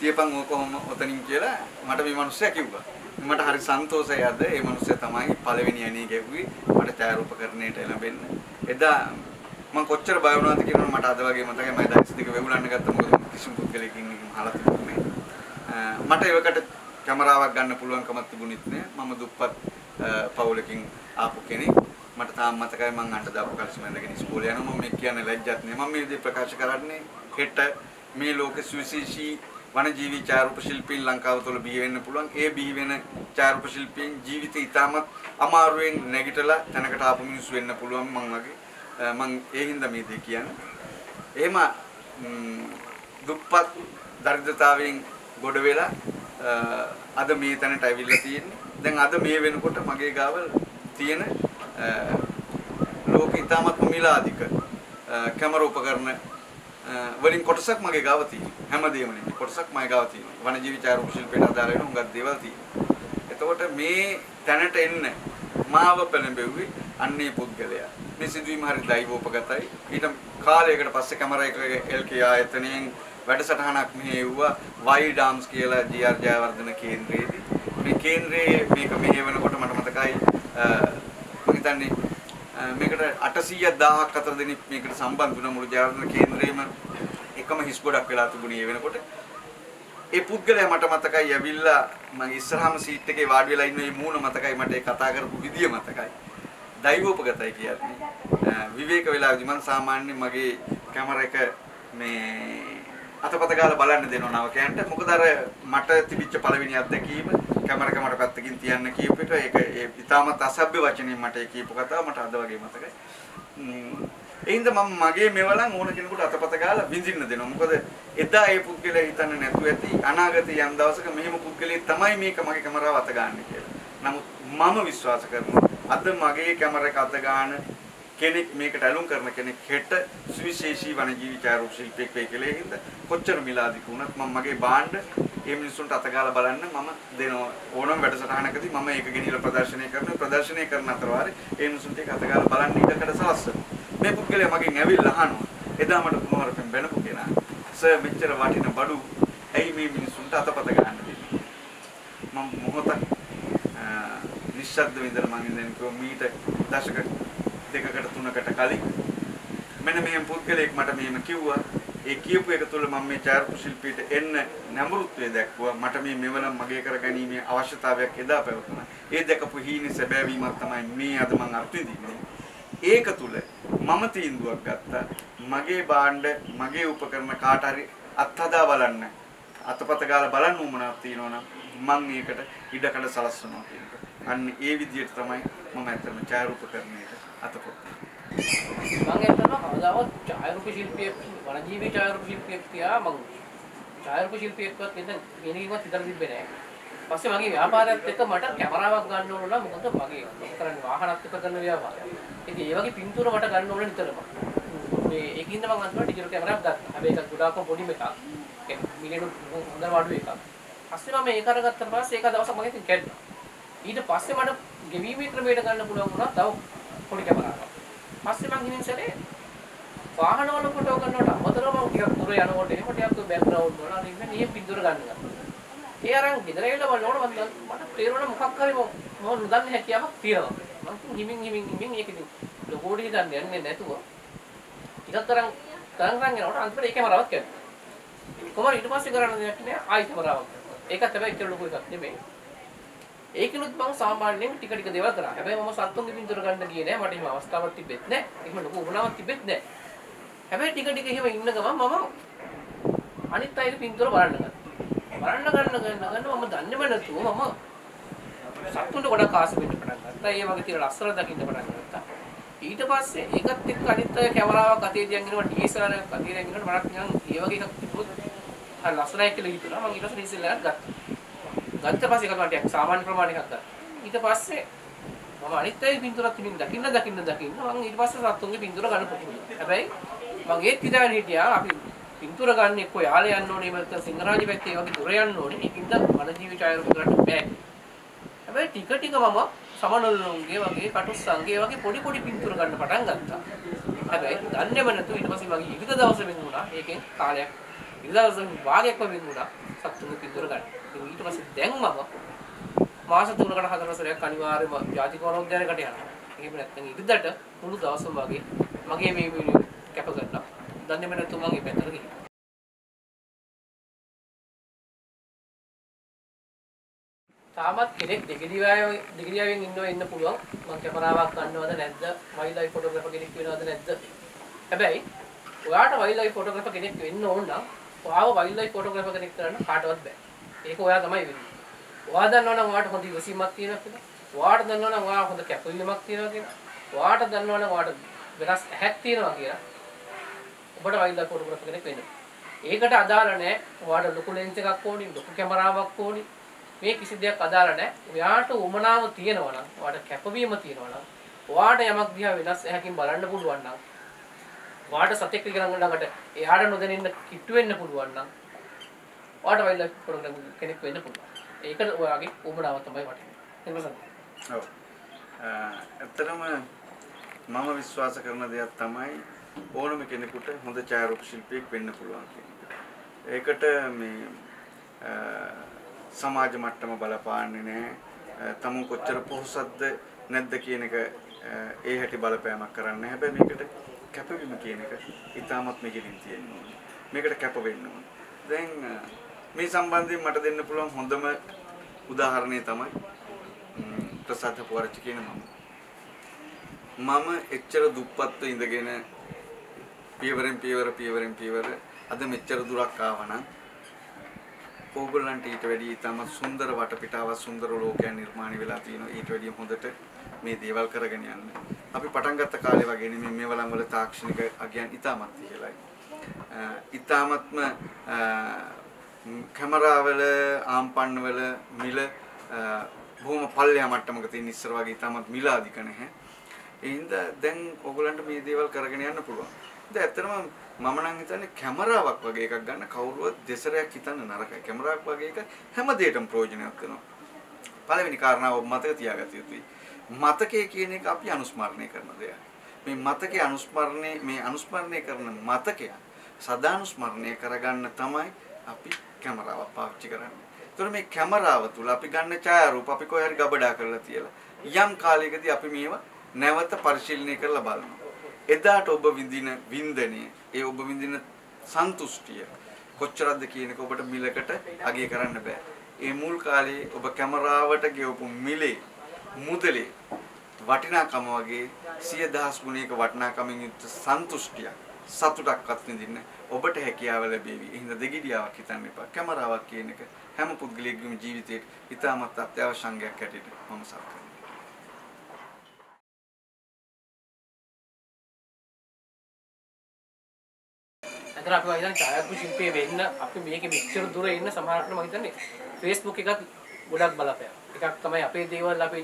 තියපන් ඕක කොහොම ඔතනින් කියලා මට මේ මිනිස්සයා කිව්වා. මට හරි සන්තෝෂයි අද මේ මිනිස්සයා තමයි පළවෙනි ඇණේ ගැව්වේ මට ඡායාරූපකරණයට එළඹෙන්න. එදා මම කොච්චර බය වුණාද කියනවනේ මට අද වගේ මතකයි මම දවස් දෙක වෙවුලන්න ගත්තා මොකද කිසිම පුද්ගලයෙකින් අහලා තිබුණේ නැහැ. මට ඒවකට කැමරාවක් ගන්න පුළුවන්කමක් තිබුණෙත් නෑ. මම දුප්පත් අ, පවුලකින් ආපු කෙනෙක්. මට තාම මතකයි මං අඬ දාපු කල්සි මැදගෙන ඉස්කෝලේ යනවා. මම මේ කියන්නේ ලැජ්ජත් නෑ. මම මේ දේ ප්‍රකාශ කරන්නේ හෙට මේ ලෝක සුවිශේෂී වනජීවී ඡායාරූප ශිල්පීන් ලංකාව තුළ බිහි වෙන්න පුළුවන්. ඒ බිහි වෙන ඡායාරූප ශිල්පීන් ජීවිතේ ඉතාමත් අමාරුවෙන් නැගිටලා තැනකට ආපු මිනිස්සු වෙන්න පුළුවන් මං වගේ. අ, මං ඒ හින්දා මේ දේ කියන්නේ. එහෙම ම්, දුප්පත් දරිද්‍රතාවයෙන් ගොඩ වෙලා අ, අද මේ තැනට ඇවිල්ලා තියෙන්නේ. දැන් අද මේ වෙනකොට මගේ ගාව තියෙන අ, ලෝක ඉතාමත් මිලාදික අ, කැමරා උපකරණ අ, වලින් කොටසක් මගේ ගාව තියෙනවා. හැමදේම නෙමෙයි. කොටසක් මගේ ගාව තියෙනවා. වනජීවි ඡායාරූප ශිල්පයට අදාළ වෙන හුඟක් දේවල් තියෙනවා. එතකොට මේ තැනට එන්න මාව පෙළඹෙව්වේ අන්නේ පුද්ගලයා. මේ සිදුවීම හරි දෛවෝපගතයි. ඊට කාලයකට පස්සේ කැමරා එක LK ආයතනයෙන් වැඩසටහනක් මෙහෙව්වා වයිල්ඩ් ආම්ස් කියලා ජී.ආර්. ජයවර්ධන කේන්ද්‍රයේදී. මේ කේන්ද්‍රයේ මේක මෙහෙවනකොට මට මතකයි අ, මම හිතන්නේ අ, මේකට 800ක් 1000ක් අතර දෙනෙක් මේකට සම්බන්ධ වුණා මුළු ජයවර්ධන කේන්ද්‍රයේම එකම හිස් ගොඩක් වෙලා තිබුණේ ඒ වෙනකොට. ඒ පුද්ගලයා මට මතකයි ඇවිල්ලා මගේ ඉස්සරහම සීට් එකේ වාඩි වෙලා ඉන්න මේ මූණ මතකයි මට ඒ කතා කරපු විදිය මතකයි. දෛවෝපගතයි කියන්නේ. අ, විවේක වෙලාවදී මම සාමාන්‍යයෙන් මගේ කැමරා එක මේ අතපත ගාලා බලන්න දෙනවා නවකයන්ට. මොකද අර මට තිබිච්ච පළවෙනි අත්දැකීම කැමරා එක මට පැත්තකින් තියන්න කියපු එක ඒක ඒ ඉතාමත් අසභ්‍ය වචනෙන් මට ඒ කියපු කතාව මට අද වගේ මතකයි. ම්ම්, ඒ හින්දා මම මගේ මෙවලන් ඕන කෙනෙකුට අතපත ගාලා විඳින්න දෙනවා. මොකද එදා ඒ පුද්ගලයා හිතන්නේ නැතුව ඇති අනාගතේ යම් දවසක මෙහෙම පුද්ගලයෙක් තමයි මේක මගේ කැමරාව අත ගන්න කියලා. නමුත් මම විශ්වාස කරනවා අද මගේ කැමරා එක අත ගන්න කෙනෙක් මේකට ඇලුම් කරන කෙනෙක් හෙට සුවිශේෂී වනජීවි ඡායාරූප ශිල්පියෙක් වෙයි කියලා හින්ද කොච්චර මිලාදික වුණත් මම මගේ භාණ්ඩ ඒ මිනිස්සුන්ට අතගාලා බලන්න මම දෙනවා. ඕනම වැඩසටහනකදී මම ඒක ගෙනියලා ප්‍රදර්ශනය කරනවා. ප්‍රදර්ශනය කරන අතර වාරේ ඒ මිනිස්සුන්ට ඒක අතගාලා බලන්න ඉඩකඩ සලස්වනවා මේ පුද්ගලයා මගෙන් ඇවිල්ලා අහනවා. එදා මට කුමාරපෙන් බැනපු කෙනා. සර් මෙච්චර වටින බඩු. ඇයි මේ මිනිස්සුන්ට අතපත ගන්න දෙන්නේ? මම මොහොතක් නිශ්ශබ්ද විඳලා මං ඉඳන් කිව්වා මීට දශක දෙකකට තුනකට කලින්. මෙන්න මෙහෙම පුද්ගලයෙක් මට මෙහෙම කිව්වා. ඒ කියපු එක තුළ මම මේ ඡායාරූප ශිල්පීට එන්න නැඹුරුත්වය දැක්වුවා මට මේ මෙවනම් මගේ කරගැනීමේ අවශ්‍යතාවයක් එදා පැවතුණා. ඒ දැකපු හීනේ සැබෑවීමක් තමයි මේ අද මම අත්විඳින්නේ ඒක තුළ මම තීන්දුවක් ගත්තා. මගේ භාණ්ඩ මගේ උපකරණ කාට හරි අත්හදා බලන්න අතපත ගාලා බලන්න උමනාවක් තියෙනවා නම් මම ඒකට ඉඩකඩ සලස්වනවා කියන එක. අන්න ඒ විදිහට තමයි මම ඇත්තම ඡායාරූපකරණයට අතපොත් මම හිතනවා කවදාවත් ඡායාරූප ශිල්පියෙක් වනජීවී ඡායාරූප ශිල්පියෙක් තියා මම ඡායාරූප ශිල්පියෙක්වත් වෙන වෙනකවත් හිතලා තිබ්බේ නැහැ. පස්සේ මගේ ව්‍යාපාරයත් එක්ක මට කැමරාවක් ගන්න ඕන නම් මොකද මගේ මම කරන්නේ වාහනත් එක්ක කරන ව්‍යාපාරයක්. ඉතින් ඒ වගේ පින්තූර මට ගන්න ඕන නිතරම. මේ ඒකින්ද මම අන්තිමට ඩිජිටල් කැමරාවක් ගත්තා. හැබැයි ඒක ගොඩාක්ම පොඩි එකක්. ඒ මිලියන හොඳ වඩු එකක්. පස්සේ මම ඒක අරගත්තාට පස්සේ ඒක දවසක් මම ඉතින් කැඩුනා. ඊට පස්සේ මට ගෙවීමේ ක්‍රමයට ගන්න පුළුවන් වුණා තව පොඩි කැමරාවක්. පස්සේ මං ඉන්නේ සැරේ වාහනවල ෆොටෝ කරනකොට අමතරව මම ටිකක් දුර යනකොට එහෙම ටිකක් බෑග්ග්‍රවුන්ඩ් වල අනිත් මේ පින්තූර ගන්න ගත්තා. ඒ අරන් ගෙදර ඇවිල්ලා බලනකොට මම මට තේරුණා මොකක් හරි මම නොදන්න හැකියාවක් තියෙනවා. මම හිමින් හිමින් හිමින් ඒක ඉතින් ලොකෝට හිතන්න යන්නේ නැතුව ටිකක් තරම් තරම් තරම් යනකොට අන්තිමට ඒකම රවත් කරනවා. කොහොමද ඊට පස්සේ කරන්න දෙයක් නෑ ආයි කැමරාවක්. ඒකත් හැබැයි ඉතල ලොකු එකක් නෙමෙයි. ඒකිනුත් මම සාමාන්‍යයෙන් ටික ටික දේවල් කරා. හැබැයි මම සත්තුන්ගේ පින්තූර ගන්න ගියේ නෑ. මට එහෙම අවස්ථාවක් තිබෙත් නෑ. එහෙම ලොකු උවමනාවක් තිබෙත් නෑ. හැබැයි ටික ටික එහෙම ඉන්න ගමන් මම අනිත් අයගේ පින්තූර බලන්න ගත්තා. බලන්න ගන්න ගන්න ගන්න මම දන්නේම නැතුව මම සත්තුන්ට ගොඩක් ආස වෙන්න පටන් ගත්තා. ඒ වගේ තියෙන ලස්සන දකින්න පටන් ගත්තා. ඊට පස්සේ ඒකත් එක්ක අනිත් අය කැමරාවක් අතේ තියන් ඉන්නවා DSLR එකක් අතේ තියන් ඉන්නකොට මට නිකන් ඒ වගේ එකක් තිබුණොත් හරි ලස්සනයි කියලා හිතුණා. මම ඊට පස්සේ DSLR එකක් ගත්තා. ගත්ත පස්සේ ඒකට ටිකක් සාමාන්‍ය ප්‍රමාණයක් ගත්තා. ඊට පස්සේ මම අනිත් අය පින්තූරත් තිබින් දකින්න දකින්න දකින්න. මම ඊට පස්සේ සත්තුන්ගේ පින්තූර ගන්න පුරුදු හැබැයි මම ඒත් හිතාගෙන හිටියා. අපි පින්තූර ගන්න එක්ක යාලේ යන්න ඕනේ නැත්නම් සිංහරාජ පැත්තේ ඒ වගේ දුර යන්න ඕනේ. ඒකින්ද වනජීවි ඡායාරූප කරන්න බෑ. හැබැයි ටික ටික මම සමනලුන්ගේ වගේ කටුස්සන්ගේ වගේ පොඩි පොඩි පින්තූර ගන්න පටන් ගත්තා. හැබැයි දන්නේම නැතු ඊට පස්සේ මගේ ඉරිද දවස වෙන වුණා. ඒකෙන් කාලයක් ඉරිද දවස වාගයක්ම වෙන වුණා සත්තුන්ගේ පින්තූර ගන්න ඉතින් ඊට පස්සේ දැන් මම මාස 3කට 4 සැරයක් අනිවාර්යයෙන්ම ජාතික වනෝද්‍යානයකට යනවා. එහෙම නැත්නම් ඉරිදට මුළු දවසම වගේ මගේ මේ වීඩියෝ කැප කරලා දන්නේම නැතුව මම මේ පැත්තට ගිහින්. තාමත් කෙනෙක් දෙගිඩියාවෙන් දෙගිඩියාවෙන් ඉන්නව ඉන්න පුළුවන්. මම කැමරාවක් ගන්නවද නැද්ද? වයිල්ඩ් ලයිෆ් ෆොටෝග්‍රැෆර් කෙනෙක් වෙනවද නැද්ද? හැබැයි ඔයාට වයිල්ඩ් ලයිෆ් ෆොටෝග්‍රැෆර් කෙනෙක් වෙන්න ඕන නම් ඔයාව වයිල්ඩ් ලයිෆ් ෆොටෝග්‍රැෆර් කෙනෙක් කරන්න කාටවත් බෑ. ඒක ඔයා තමයි වෙන්නේ. ඔයා දන්නවනම් ඔයාට හොඳ ඉවසීමක් තියෙනවා කියලා. ඔයාට දන්නවනම් ඔයා හොඳ කැපවීමක් තියෙනවා කියලා. ඔයාට දන්නවනම් ඔයාට වෙනස් ඇහැක් තියෙනවා කියලා. ඔබට වයිල්ඩ් ලයිෆ් ෆොටෝග්‍රැෆර් කෙනෙක් වෙන්න. ඒකට අදාළ නැහැ. ඔයාට ලොකු ලෙන්ස් එකක් ඕනි, ලොකු කැමරාවක් ඕනි. මේ කිසි දෙයක් අදාළ නැහැ. ඔයාට උමනාව තියෙනවා නම්, ඔයාට කැපවීම තියෙනවා නම්, ඔයාට යමක් දිහා වෙනස් ඇහැකින් බලන්න පුළුවන් නම්, ඔයාට සතෙක් ඉගෙන ළඟට එයාට නොදැනෙන්න කිට්ටු වෙන්න පුළුවන් නම්, ඔයාට වයිල්ඩ් ලයිෆ් ෆොටෝග්‍රැෆර් කෙනෙක් වෙන්න පුළුවන්. ඒකට ඔයාගේ උමනාව තමයි වටින්නේ. එන්නසන්. ඔව්. ඇත්තටම මම විශ්වාස කරන දෙයක් තමයි ඕනම කෙනෙකුට හොඳ ඡායාරූප ශිල්පියෙක් වෙන්න පුළුවන් කියන එක. ඒකට මේ අ, සමාජ මට්ටම බලපාන්නේ නැහැ. තමුන් කොච්චර පොහොසත්ද නැද්ද කියන එක අ, ඒ හැටි බලපෑමක් කරන්නේ. හැබැයි මේකට කැපවීම කියන එක ඉතාමත් මෙකින් තියෙන්න ඕනේ. මේකට කැප වෙන්න ඕනේ. දැන් අ, මේ සම්බන්ධයෙන් මට දෙන්න පුළුවන් හොඳම උදාහරණය තමයි ම්, ප්‍රසාද පොරච්චි කියන මම. මම එච්චර දුප්පත්ව ඉඳගෙන පියවරෙන් පියවර පියවරෙන් පියවර අද මෙච්චර දුරක් ආවනම් ඕගොල්ලන්ට ඊට වැඩිය ඉතාම සුන්දර වටපිටාවක් සුන්දර ලෝකයක් නිර්මාණය වෙලා තියෙනවා ඊට වැඩිය හොඳට මේ දේවල් කරගෙන යන්න. අපි පටන් ගත්ත කාලේ වගේ නෙමෙයි මේ වලම් වල තාක්ෂණික අගයන් ඉතාමත් ඉහළයි. ඉතාමත්ම කැමරාවල ආම්පන්නවල මිල බොහොම පල්ලෙහා මට්ටමක තියෙන ඉස්සර වගේ තාමත් මිල අධික නැහැ. ඒ හින්දා දැන් ඔයගලන්ට මේ දේවල් කරගෙන යන්න පුළුවන්. දැන් ඇත්තටම මම නම් හිතන්නේ කැමරාවක් වගේ එකක් ගන්න කවුරුවත් දෙසරයක් හිතන්න නරකයි. කැමරාවක් වගේ එක හැම දෙයකටම ප්‍රයෝජනයක් වෙනවා. පළවෙනි කාරණාව මතක තියාගත යුතුයි. මතකය කියන එක අපි අනුස්මරණය කරන දෙයක්. මේ මතකයේ අනුස්මරණය මේ අනුස්මරණය කරන මතකය සදානුස්මරණය කරගන්න තමයි අපි කැමරාවක් පාවිච්චි කරන්නේ. ඒතර මේ කැමරාව තුල අපි ගන්න ඡායාරූප අපි කොහේ හරි ගබඩා කරලා තියලා යම් කාලයකදී අපි මේවා නැවත පරිශීලනය කරලා බලනවා. එදාට ඔබ විඳින වින්දනය, ඒ ඔබ විඳින සන්තුෂ්ටිය කොච්චරද කියන එක ඔබට මිලකට අගය කරන්න බෑ. ඒ මුල් කාලේ ඔබ කැමරාවට ගෙවපු මිලේ මුදලේ වටිනාකම වගේ සිය දහස් ගුණයක වටිනාකමින් යුක්ත සන්තුෂ්ටියක් සතුටක්වත් විඳින්න ඔබට හැකියාව ලැබේවි. එහෙනම් දෙගිඩියාවක් හිතන්න එපා. කැමරාවක් කියන එක හැම පුද්ගලයෙකුගේම ජීවිතේ ඉතාමත් අත්‍යවශ්‍ය අංගයක් හැටියට මම සලකනවා. අතන අපි හිතන්නේ ඡායාරූප ශිල්පයේ වෙන්න අපි මේකේ මෙච්චර දුර ඉන්න සමහරකට මම හිතන්නේ Facebook එකත් ගොඩක් බලපෑම. එකක් තමයි අපේ දේවල් අපි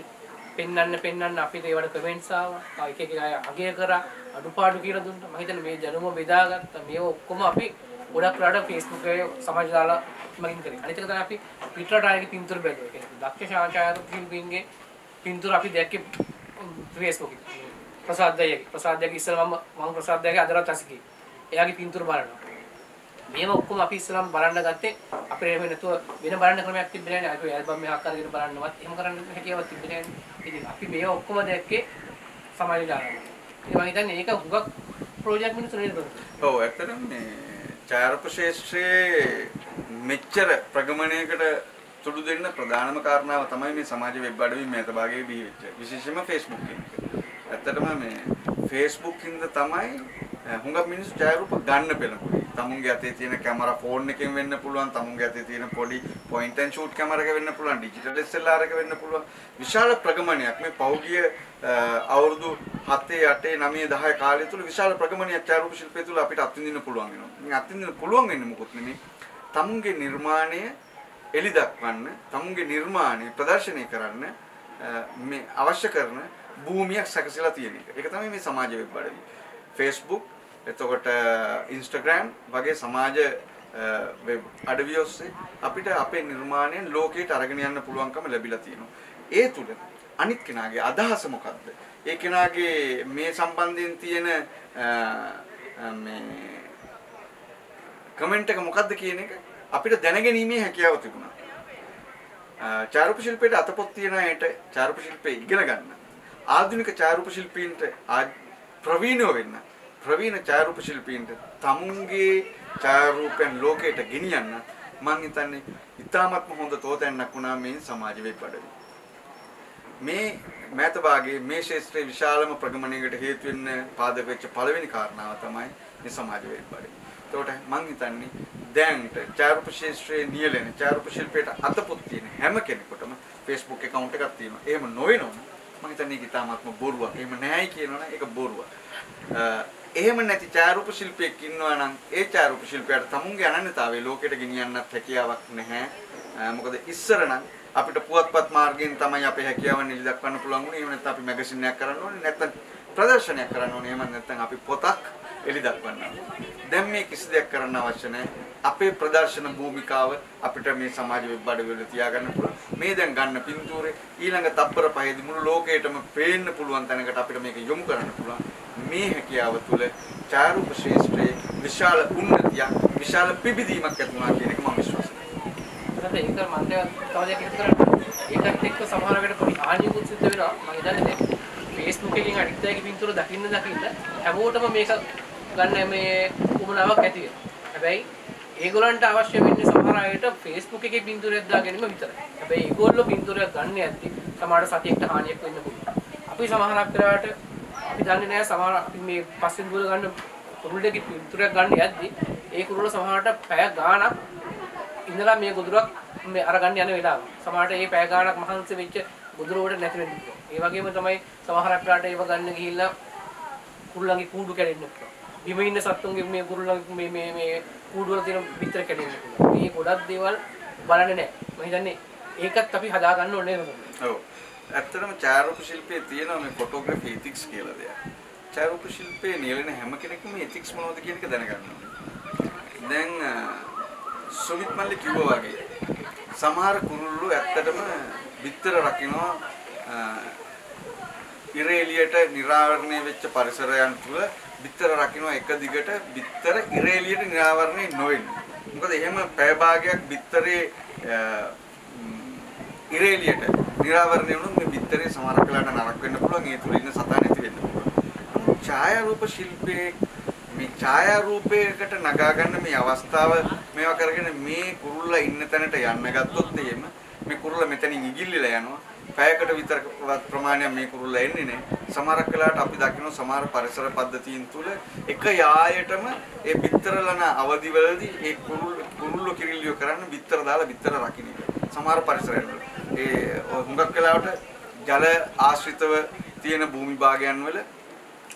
පෙන්වන්න පෙන්වන්න අපිට ඒවට කමෙන්ට්ස් ආවා. එක එක අය අගය කරා අඩුපාඩු කියලා දුන්නා. මම හිතන්නේ මේ දැනුම බෙදාගත්තා. මේව ඔක්කොම අපි ගොඩක් වෙලාට Facebook එකේ සමාජ දාලා මගින් කරේ. අනිත් එක තමයි අපි පිටරට ආයේ පින්තූර බැලුවා. ඒ කියන්නේ දක්ෂ ඡායාරූප ශිල්පීන්ගේ පින්තූර අපි දැක්කේ Facebook එකේ. ප්‍රසාද් දයගේ. ප්‍රසාද් දයගේ ඉස්සෙල්ලා මම මම ප්‍රසාද් දයගේ අදරත් අසිකේ. එයාගේ පින්තූර බලනවා. මේව ඔක්කොම අපි ඉස්සලම් බලන්න ගත්තේ අපේ එහෙම නැතුව වෙන බලන්න ක්‍රමයක් තිබ්බේ නැහැ නේ. අපි ඇල්බම් එකක් අරගෙන බලන්නවත් එහෙම කරන්න හැකියාවක් තිබ්බේ නැහැ නේ. ඉතින් අපි මේව ඔක්කොම දැක්කේ සමාජ දානවා. ඉතින් මම හිතන්නේ ඒක හුඟක් ප්‍රොජෙක්ට් මිනිස්සු නේද කරන්නේ. ඔව් ඇත්තටම මේ ඡායාරූප ශාස්ත්‍රයේ මෙච්චර ප්‍රගමණයකට තුඩු දෙන්න ප්‍රධානම කාරණාව තමයි මේ සමාජ වෙබ් අඩවි මේත භාගයේ බිහි වෙච්ච. විශේෂයෙන්ම Facebook එක. ඇත්තටම මේ Facebook හින්දා තමයි හුඟක් මිනිස්සු ඡායාරූප ගන්න පෙළඹුණේ. තමුන්ගේ අතේ තියෙන කැමරා ෆෝන් එකෙන් වෙන්න පුළුවන්, තමුන්ගේ අතේ තියෙන පොඩි පොයින්ට් ඇන්ඩ් ෂූට් කැමරා එක වෙන්න පුළුවන්, ඩිජිටල් SLR එක වෙන්න පුළුවන්. විශාල ප්‍රගමණයක් මේ පෞගිය අවුරුදු 7 8 9 10 කාලය තුල විශාල ප්‍රගමණයක් ඡායාරූප ශිල්පය තුල අපිට අත්විඳින්න පුළුවන් වෙනවා. මේ අත්විඳින්න පුළුවන් වෙන්නේ මොකොත් නෙමෙයි. තමුන්ගේ නිර්මාණය එලි දක්වන්න, තමුන්ගේ නිර්මාණය ප්‍රදර්ශනය කරන්න මේ අවශ්‍ය කරන භූමියක් සැකසීලා තියෙන එක. ඒක තමයි මේ සමාජ වෙබ් අඩවි. Facebook එතකොට Instagram වගේ සමාජ වෙබ් අඩවිය ඔස්සේ අපිට අපේ නිර්මාණයෙන් ලෝකයට අරගෙන යන්න පුළුවන්කම ලැබිලා තියෙනවා. ඒ තුල අනිත් කෙනාගේ අදහස මොකද්ද? ඒ කෙනාගේ මේ සම්බන්ධයෙන් තියෙන මේ කමෙන්ට් එක මොකද්ද කියන එක අපිට දැනගැනීමේ හැකියාව තිබුණා. චාරුප ශිල්පයට අතපොත් තියන අයට චාරුප ශිල්පය ඉගෙන ගන්න. ආධුනික චාරුප ශිල්පීන්ට ප්‍රවීණව වෙන්න. ප්‍රවීණ ඡායාරූප ශිල්පීන්ට තමුන්ගේ ඡායාරූපෙන් ලෝකයට ගෙනියන්න මම හිතන්නේ ඉතාමත්ම හොඳ තෝතැන්නක් වුණා මේ සමාජ වෙබ්බඩවි. මේ මෑත භාගයේ මේ ශාස්ත්‍රයේ විශාලම ප්‍රගමණයකට හේතු වෙන්න පාදක වෙච්ච පළවෙනි කාරණාව තමයි මේ සමාජ වෙබ්බඩවි. එතකොට මම හිතන්නේ දැන්ට ඡායාරූප ශාස්ත්‍රයේ නියැලෙන ඡායාරූප ශිල්පයට අතපොත් තියෙන හැම කෙනෙකුටම Facebook account එකක් තියෙනවා. එහෙම නොවෙනවනම් මම හිතන්නේ ඒක ඉතාමත්ම බොරුවක්. එහෙම නැහැයි කියනවනම් ඒක බොරුවක්. එහෙම නැති ඡායාරූප ශිල්පියෙක් ඉන්නවා නම් ඒ ඡායාරූප ශිල්පියාට තමුන්ගේ අනන්‍යතාවය ලෝකෙට ගෙනියන්නත් හැකියාවක් නැහැ. මොකද ඉස්සර නම් අපිට පුවත්පත් මාර්ගයෙන් තමයි අපේ හැකියාවන් එලි දක්වන්න පුළුවන් වුණේ. එහෙම නැත්නම් අපි මැගසින් එකක් කරන්න ඕනේ. නැත්නම් ප්‍රදර්ශනයක් කරන්න ඕනේ. එහෙම නැත්නම් අපි පොතක් එලි දක්වන්න ඕනේ. දැන් මේ කිසි දෙයක් කරන්න අවශ්‍ය නැහැ. අපේ ප්‍රදර්ශන භූමිකාව අපිට මේ සමාජ වෙබ් අඩවිවල තියාගන්න පුළුවන්. මේ දැන් ගන්න පින්තූරේ ඊළඟ තප්පර පහේදී මුළු ලෝකයටම පේන්න පුළුවන් තැනකට අපිට මේක යොමු කරන්න පුළුවන්. මේ හැකියාව තුළ ඡායාරූප ශාස්ත්‍රයේ විශාල උන්නතියක්, විශාල පිබිදීමක් ඇති වුණා කියන එක මම විශ්වාස කරනවා. ඒක මම තව දෙයක් එකතු කරන්නේ. ඒකත් එක්ක සමහර වෙලට පොඩි හානියකුත් සිද්ධ වෙනවා. මම හිතන්නේ දැන් Facebook එකකින් අනිත් අයගේ පින්තූර දකින්න දකින්න හැමෝටම මේක ගන්න මේ උමනාවක් ඇති වෙනවා. හැබැයි ඒගොල්ලන්ට අවශ්‍ය වෙන්නේ සමහර අයට Facebook එකේ පින්තූරයක් දාගැනීම විතරයි. හැබැයි ඒගොල්ලෝ පින්තූරයක් ගන්න යද්දි සමහර සතියකට හානියක් වෙන්න පුළුවන්. අපි සමහරක් වෙලාවට අපි දන්නේ නැහැ සමහර අපි මේ පස්සෙන් දුර ගන්න කුරුල්ලෙගේ පින්තූරයක් ගන්න යද්දි ඒ කුරුල්ල සමහරට පැය ගාණක් ඉඳලා මේ ගොදුරක් මේ අරගන්න යන වෙලාව. සමහරට මේ පැය ගාණක් මහන්සි වෙච්ච ගොදුරවට නැති වෙන්න පුළුවන්. ඒ වගේම තමයි සමහරක් වෙලාවට ඒව ගන්න ගිහිල්ලා කුරුල්ලන්ගේ කූඩු කැඩෙන්න පුළුවන්. බිම ඉන්න සත්තුන්ගේ මේ කුරුල්ලන්ගේ මේ මේ මේ කූඩු වල තියෙන පිටර කැඩෙන්න පුළුවන්. මේ ගොඩක් දේවල් බලන්නේ නැහැ. මම හිතන්නේ ඒකත් අපි හදාගන්න ඕනේ නේද? ඔව්. ඇත්තටම ඡායාරූප ශිල්පයේ තියෙනවා මේ ෆොටෝග්‍රැෆි එතික්ස් කියලා දෙයක්. ඡායාරූප ශිල්පයේ නියැලෙන හැම කෙනෙක්ම මේ එතික්ස් මොනවද කියන එක දැනගන්න ඕනේ. දැන් අ, සුමිත් මල්ලි කිව්වා වගේ සමහර කුරුල්ලෝ ඇත්තටම බිත්තර රකින්නවා අ, ඉර එළියට නිරාවරණය වෙච්ච පරිසරයන් තුළ බිත්තර රකින්නවා එක දිගට බිත්තර ඉර එළියට නිරාවරණය නොවෙන්න. මොකද එහෙම පැය භාගයක් බිත්තරේ අ, ම්, ඉර එළියට නිරාවරණය වුණොත් මේ බිත්තරේ සමහර වෙලාවට නරක වෙන්න පුළුවන් ඒ තුළ ඉන්න සතා නැති වෙන්න පුළුවන්. ඡායාරූප ශිල්පයේ මේ ඡායාරූපයකට නගා ගන්න මේ අවස්ථාව මේවා කරගෙන මේ කුරුල්ලා ඉන්න තැනට යන්න ගත්තොත් එහෙම මේ කුරුල්ලා මෙතනින් ඉගිල්ලිලා යනවා. පැයකට විතර ප්‍රමාණයක් මේ කුරුල්ලා එන්නේ නැහැ. සමහරක් වෙලාවට අපි දකිනවා සමහර පරිසර පද්ධතීන් තුල එක යායටම ඒ බිත්තරලන අවදිවලදී ඒ කුරුල්ල කුරුල්ලෝ කිරිල්ලියෝ කරන්න බිත්තර දාලා බිත්තර රකින්න එක. සමහර පරිසරයන් වල ඒ හුඟක් වෙලාවට ජල ආශ්‍රිතව තියෙන භූමි භාගයන් වල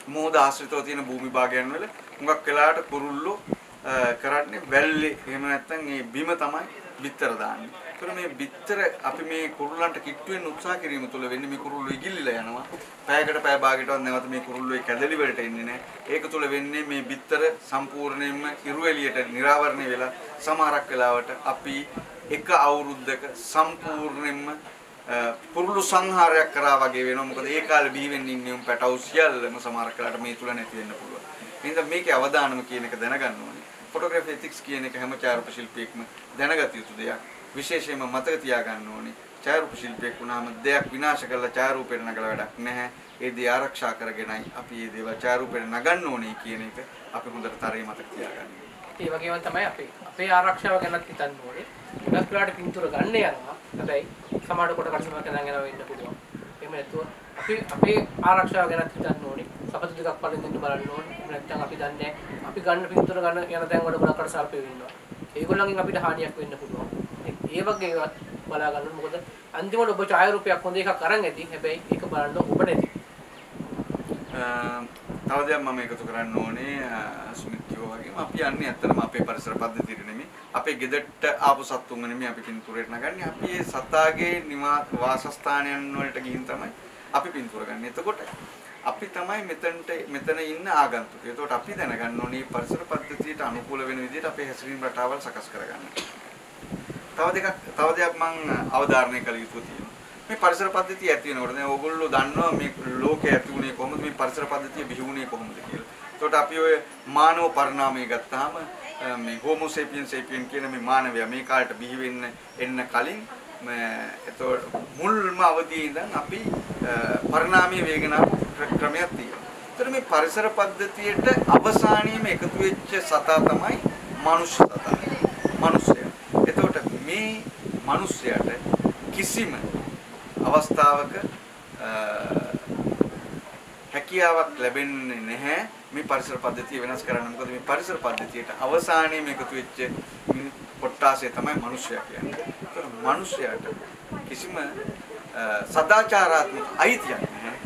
මෝද ආශ්‍රිතව තියෙන භූමි භාගයන් වල හුඟක් වෙලාවට කුරුල්ලෝ අ, කරන්නේ වැල්ලේ එහෙම නැත්නම් ඒ බිම තමයි බිත්තර දාන්නේ. ඒතර මේ බිත්තර අපි මේ කුරුල්ලන්ට කිට්ටු වෙන්න උත්සාහ කිරීම තුළ වෙන්නේ මේ කුරුල්ලෝ ඉගිල්ලිලා යනවා. පැයකට පැය භාගයටවත් නැවත මේ කුරුල්ලෝ කැදලි වලට එන්නේ නැහැ. ඒක තුළ වෙන්නේ මේ බිත්තර සම්පූර්ණයෙන්ම ඉරු එළියට නිරාවරණය වෙලා සමහරක් වෙලාවට අපි එක අවුරුද්දක සම්පූර්ණයෙන්ම අ, පුරුළු සංහාරයක් කරා වගේ වෙනවා. මොකද ඒ කාලේ බිහි වෙන්න ඉන්නේ උන් පැටවු සියල්ලම සමහරක් වෙලාවට මේ තුල නැති වෙන්න පුළුවන්. එහෙනම් මේකේ අවදානම කියන එක දැනගන්න ඕනේ. ෆොටෝග්‍රැෆි එතික්ස් කියන එක හැම ඡායාරූප ශිල්පියෙක්ම දැනගත යුතු දෙයක්. විශේෂයෙන්ම මතක තියාගන්න ඕනේ. ඡායාරූප ශිල්පියෙක් වුණාම දෙයක් විනාශ කරලා ඡායාරූපයට නගලා වැඩක් නැහැ. ඒ දේ ආරක්ෂා කරගෙනයි අපි මේ දේවල් ඡායාරූපයට නගන්න ඕනේ කියන එක අපි හොඳට තරේ මතක තියාගන්න. ඒ වගේම තමයි අපේ අපේ ආරක්ෂාව ගැනත් හිතන්න ඕනේ. ගොඩක් වෙලාවට පින්තූර ගන්න යනවා. හැබැයි සමහර කොට කඩසමක් කරන් යනවා වෙන්න පුළුවන්. එහෙම නැතුව අපි අපේ ආරක්ෂාව ගැනත් හිතන්න ඕනේ. සපතු දෙකක් පරිදි දෙන්න බලන්න ඕනේ. එහෙම නැත්නම් අපි දන්නේ අපි ගන්න පින්තූර ගන්න යන තැන් වල ගොඩක් අර සර්පේ ඉන්නවා. ඒගොල්ලන්ගෙන් අපිට හානියක් වෙන්න පුළුවන්. ඒ වගේ ඒවත් බලා ගන්න ඕනේ. මොකද අන්තිමට ඔබ ඡායාරූපයක් හොඳ එකක් අරන් ඇති. හැබැයි ඒක බලන්න ඔබ නැති. අ, තව දෙයක් මම එකතු කරන්න ඕනේ අ, සුමිත් කිව්වා වගේම අපි යන්නේ ඇත්තටම අපේ පරිසර පද්ධතියට නෙමෙයි අපේ ගෙදරට ආපු සත්තුන්ව නෙමෙයි අපි පින්තූරයට නගන්නේ අපි ඒ සතාගේ නිවා වාසස්ථානයන් වලට ගිහින් තමයි අපි පින්තූර ගන්න. එතකොට අපි තමයි මෙතනට මෙතන ඉන්න ආගන්තුකයෝ. එතකොට අපි දැනගන්න ඕනේ මේ පරිසර පද්ධතියට අනුකූල වෙන විදිහට අපේ හැසිරීම රටාවල් සකස් කරගන්න. තව දෙකක් තව දෙයක් මම අවධාරණය කළ යුතු තියෙනවා. මේ පරිසර පද්ධතිය ඇති වෙනකොට දැන් ඕගොල්ලෝ දන්නවා මේ ලෝකේ ඇති වුණේ කොහොමද මේ පරිසර පද්ධතිය බිහි වුණේ කොහොමද කියලා. ඒකට අපි ඔය මානව පරිණාමය ගත්තාම අ, මේ Homo sapiens sapiens කියන මේ මානවයා මේ කාලේට බිහි වෙන්න එන්න කලින් එතකොට මුල්ම අවදියේ ඉඳන් අපි අ, පරිණාමයේ වේගනාව ක්‍රමයක් තියෙනවා. ඒතර මේ පරිසර පද්ධතියට අවසානයේම එකතු වෙච්ච සතා තමයි මනුෂ්‍ය සතා. මනුෂ්‍යයා. එතකොට මේ මනුෂ්‍යයාට කිසිම අවස්ථාවක අ, හැකියාවක් ලැබෙන්නේ නැහැ මේ පරිසර පද්ධතිය වෙනස් කරන්න. මොකද මේ පරිසර පද්ධතියට අවසානයේ මේකතු වෙච්ච මිනි- කොට්ටාසය තමයි මිනිස්සයා කියන්නේ. ඒතර මිනිස්සයාට කිසිම අ, සදාචාරාත්මක අයිතියක් නැහැ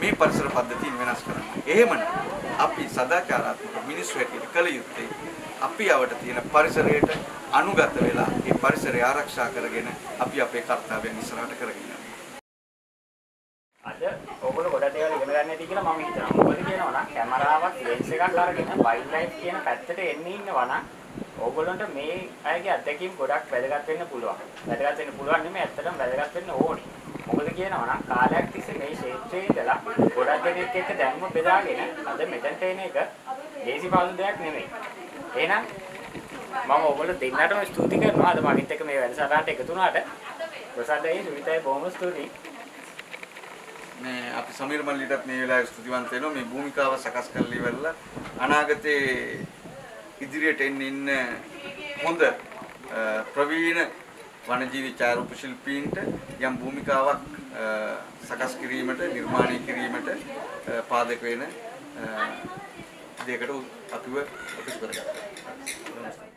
මේ පරිසර පද්ධතිය වෙනස් කරන්න. එහෙමනම් අපි සදාචාරාත්මක මිනිස්සු හැටියට කළ යුත්තේ අපි යවට තියෙන පරිසරයට අනුගත වෙලා ඒ පරිසරය ආරක්ෂා කරගෙන අපි අපේ කර්තව්‍යයන් ඉස්සරහට කරගෙන යනවා. අද ඔයගොල්ලෝ ගොඩක් දේවල් ඉගෙන ගන්න ඇති කියලා මම හිතනවා. මොකද කියනවා නම් කැමරාවක් ලෙන්ස් එකක් අරගෙන වයිල්ඩ් ලයිෆ් කියන පැත්තට එන්න ඉන්නවා නම් ඕගොල්ලොන්ට මේ අයගේ අත්දැකීම් ගොඩක් වැදගත් වෙන්න පුළුවන්. වැදගත් වෙන්න පුළුවන් නෙමෙයි ඇත්තටම වැදගත් වෙන්න ඕනි. මොකද කියනවා නම් කාලයක් තිස්සේ මේ ක්ෂේත්‍රයේ ඉඳලා ගොඩක් දෙනෙක් එක්ක දැනුම බෙදාගෙන අද මෙතනට එන එක ලේසි පාසු දෙයක් නෙමෙයි. එහෙනම් මම ඔයගොල්ලෝ දෙන්නටම ස්තුති කරනවා. අද මගෙත් එක්ක මේ වැඩසටහනට එකතු වුණාට. ප්‍රසන්නයි සුමිතයි බොහොම ස්තුතියි. මේ අපි සමීර මල්ලිටත් මේ වෙලාවේ ස්තුතිවන්ත වෙනවා. මේ භූමිකාව සකස් කරලා ඉවරලා අනාගතේ ඉදිරියට එන්න ඉන්න හොඳ ප්‍රවීණ වනජීවි චාරුප ශිල්පීන්ට යම් භූමිකාවක් සකස් කිරීමට නිර්මාණය කිරීමට පාදක වෙන දෙයකට K2 aku juga ada